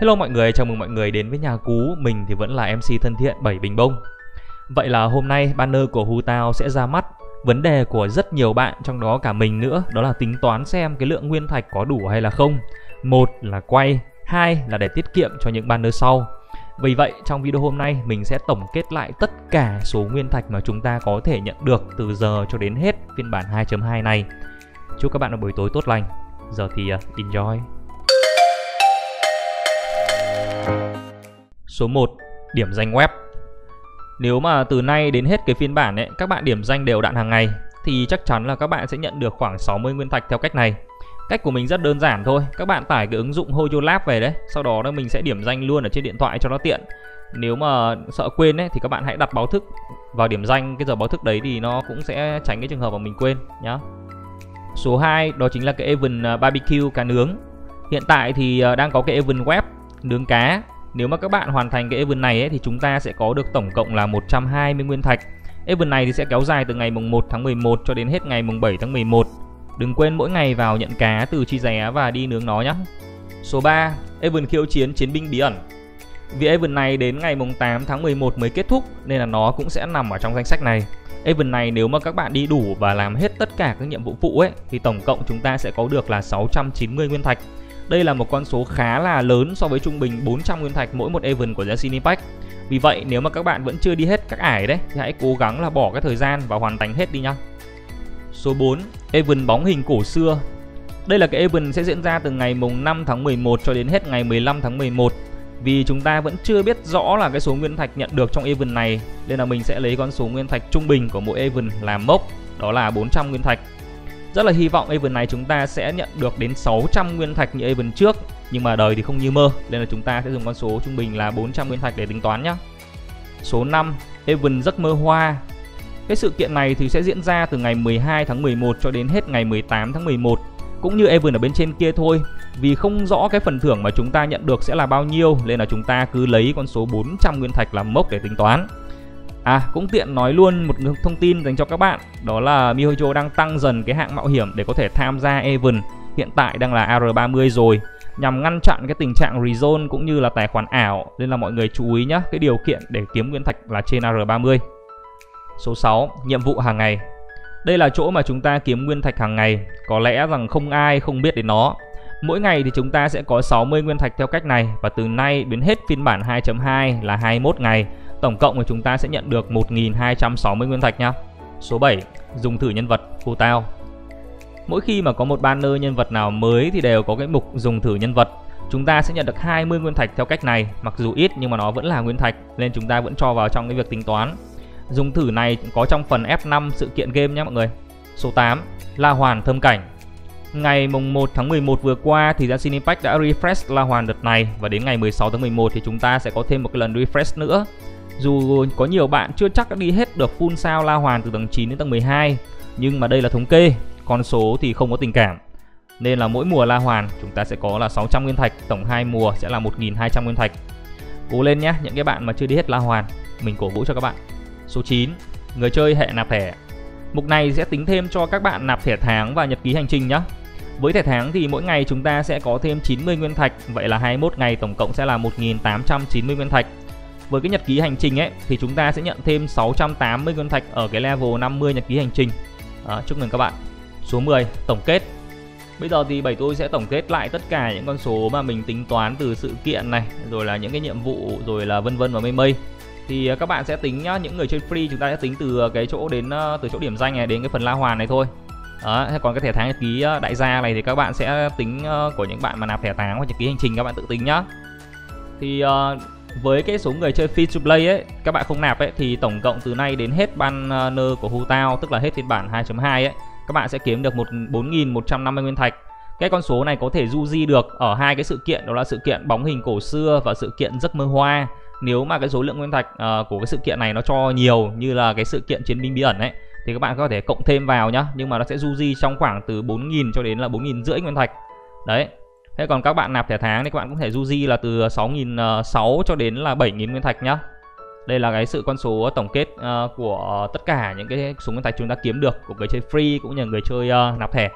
Hello mọi người, chào mừng mọi người đến với nhà cú Mình thì vẫn là MC thân thiện Bảy Bình Bông Vậy là hôm nay banner của Hu Tao sẽ ra mắt Vấn đề của rất nhiều bạn, trong đó cả mình nữa Đó là tính toán xem cái lượng nguyên thạch có đủ hay là không Một là quay, hai là để tiết kiệm cho những banner sau vì vậy trong video hôm nay mình sẽ tổng kết lại tất cả số nguyên thạch mà chúng ta có thể nhận được từ giờ cho đến hết phiên bản 2.2 này. Chúc các bạn một buổi tối tốt lành. Giờ thì uh, enjoy. Số 1. Điểm danh web Nếu mà từ nay đến hết cái phiên bản ấy, các bạn điểm danh đều đặn hàng ngày thì chắc chắn là các bạn sẽ nhận được khoảng 60 nguyên thạch theo cách này. Cách của mình rất đơn giản thôi, các bạn tải cái ứng dụng Hoyo Lab về đấy, sau đó là mình sẽ điểm danh luôn ở trên điện thoại cho nó tiện. Nếu mà sợ quên ấy thì các bạn hãy đặt báo thức vào điểm danh cái giờ báo thức đấy thì nó cũng sẽ tránh cái trường hợp mà mình quên nhá. Số 2 đó chính là cái event à, barbecue cá nướng. Hiện tại thì à, đang có cái event web nướng cá. Nếu mà các bạn hoàn thành cái event này ấy, thì chúng ta sẽ có được tổng cộng là 120 nguyên thạch. Event này thì sẽ kéo dài từ ngày mùng 1 tháng 11 cho đến hết ngày mùng 7 tháng 11. Đừng quên mỗi ngày vào nhận cá từ chi ré và đi nướng nó nhé. Số 3, Event khiêu chiến chiến binh bí ẩn. Vì event này đến ngày mùng 8 tháng 11 mới kết thúc nên là nó cũng sẽ nằm ở trong danh sách này. Event này nếu mà các bạn đi đủ và làm hết tất cả các nhiệm vụ phụ ấy thì tổng cộng chúng ta sẽ có được là 690 nguyên thạch. Đây là một con số khá là lớn so với trung bình 400 nguyên thạch mỗi một event của Genshin Impact. Vì vậy nếu mà các bạn vẫn chưa đi hết các ải đấy thì hãy cố gắng là bỏ cái thời gian và hoàn thành hết đi nhá. Số 4, Event bóng hình cổ xưa. Đây là cái event sẽ diễn ra từ ngày mùng 5 tháng 11 cho đến hết ngày 15 tháng 11. Vì chúng ta vẫn chưa biết rõ là cái số nguyên thạch nhận được trong event này nên là mình sẽ lấy con số nguyên thạch trung bình của mỗi event làm mốc, đó là 400 nguyên thạch. Rất là hy vọng event này chúng ta sẽ nhận được đến 600 nguyên thạch như event trước. Nhưng mà đời thì không như mơ, Nên là chúng ta sẽ dùng con số trung bình là 400 nguyên thạch để tính toán nhé Số 5 Event giấc mơ hoa. Cái sự kiện này thì sẽ diễn ra từ ngày 12 tháng 11 cho đến hết ngày 18 tháng 11 cũng như event ở bên trên kia thôi, vì không rõ cái phần thưởng mà chúng ta nhận được sẽ là bao nhiêu, nên là chúng ta cứ lấy con số 400 nguyên thạch làm mốc để tính toán. À cũng tiện nói luôn một thông tin dành cho các bạn. Đó là MiHoYo đang tăng dần cái hạng mạo hiểm để có thể tham gia event hiện tại đang là R30 rồi. Nhằm ngăn chặn cái tình trạng rezone cũng như là tài khoản ảo, nên là mọi người chú ý nhé cái điều kiện để kiếm nguyên thạch là trên R30 Số 6. Nhiệm vụ hàng ngày. Đây là chỗ mà chúng ta kiếm nguyên thạch hàng ngày. Có lẽ rằng không ai không biết đến nó. Mỗi ngày thì chúng ta sẽ có 60 nguyên thạch theo cách này Và từ nay đến hết phiên bản 2.2 là 21 ngày Tổng cộng thì chúng ta sẽ nhận được 1.260 nguyên thạch nhá Số 7. Dùng thử nhân vật Phù Tao Mỗi khi mà có một banner nhân vật nào mới thì đều có cái mục dùng thử nhân vật Chúng ta sẽ nhận được 20 nguyên thạch theo cách này Mặc dù ít nhưng mà nó vẫn là nguyên thạch Nên chúng ta vẫn cho vào trong cái việc tính toán Dùng thử này có trong phần F5 sự kiện game nhé mọi người. Số 8, La Hoàn Thâm Cảnh. Ngày mùng 1 tháng 11 vừa qua thì Genshin Impact đã refresh La Hoàn đợt này và đến ngày 16 tháng 11 thì chúng ta sẽ có thêm một cái lần refresh nữa. Dù có nhiều bạn chưa chắc đã đi hết được full sao La Hoàn từ tầng 9 đến tầng 12 nhưng mà đây là thống kê, con số thì không có tình cảm. Nên là mỗi mùa La Hoàn chúng ta sẽ có là 600 nguyên thạch, tổng 2 mùa sẽ là 1200 nguyên thạch. Cố lên nhé, những cái bạn mà chưa đi hết La Hoàn, mình cổ vũ cho các bạn. Số 9. Người chơi hệ nạp thẻ Mục này sẽ tính thêm cho các bạn nạp thẻ tháng và nhật ký hành trình nhé. Với thẻ tháng thì mỗi ngày chúng ta sẽ có thêm 90 nguyên thạch, vậy là 21 ngày tổng cộng sẽ là 1890 nguyên thạch. Với cái nhật ký hành trình ấy thì chúng ta sẽ nhận thêm 680 nguyên thạch ở cái level 50 nhật ký hành trình. Đó, chúc mừng các bạn. Số 10, tổng kết. Bây giờ thì bảy tôi sẽ tổng kết lại tất cả những con số mà mình tính toán từ sự kiện này, rồi là những cái nhiệm vụ, rồi là vân vân và mây mây thì à, các bạn sẽ tính nhá những người chơi free chúng ta sẽ tính từ cái chỗ đến à, từ chỗ điểm danh này đến cái phần la hoàn này thôi đó, còn cái thẻ tháng nhật ký ờ, đại gia này thì các bạn sẽ tính ờ, của những bạn mà nạp thẻ tháng hoặc nhật ký hành trình các bạn tự tính nhá. Thì uh, với cái số người chơi free to play ấy các bạn không nạp ấy thì tổng cộng từ nay đến hết banner của Hu Tao tức là hết phiên bản 2.2 ấy các bạn sẽ kiếm được một 4.150 nguyên thạch. Cái con số này có thể du di được ở hai cái sự kiện đó là sự kiện bóng hình cổ xưa và sự kiện giấc mơ hoa. Nếu mà cái số lượng nguyên thạch uh, của cái sự kiện này nó cho nhiều như là cái sự kiện chiến binh bí ẩn ấy thì các bạn có thể cộng thêm vào nhá nhưng mà nó sẽ du di trong khoảng từ 4.000 cho đến là 4.000 rưỡi nguyên thạch. Đấy. Thế còn các bạn nạp thẻ tháng thì các bạn cũng thể du di là từ 6.600 ờ, cho đến là 7.000 nguyên thạch nhá. Đây là cái sự con số tổng kết uh, của tất cả những cái súng nguyên thạch chúng ta kiếm được của người chơi free cũng như người chơi uh, nạp thẻ.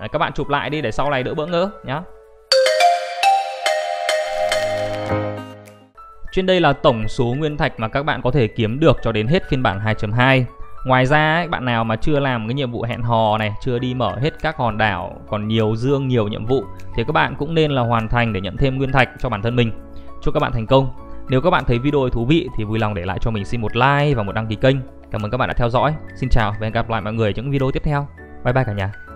Đấy, các bạn chụp lại đi để sau này đỡ bỡ ngỡ nhá. Trên đây là tổng số nguyên thạch mà các bạn có thể kiếm được cho đến hết phiên bản 2.2. Ngoài ra ấy, bạn nào mà chưa làm cái nhiệm vụ hẹn hò này, chưa đi mở hết các hòn đảo, còn nhiều dương nhiều nhiệm vụ thì các bạn cũng nên là hoàn thành để nhận thêm nguyên thạch cho bản thân mình. Chúc các bạn thành công. Nếu các bạn thấy video thú vị thì vui lòng để lại cho mình xin một like và một đăng ký kênh. Cảm ơn các bạn đã theo dõi. Xin chào và hẹn gặp lại mọi người trong những video tiếp theo. Bye bye cả nhà.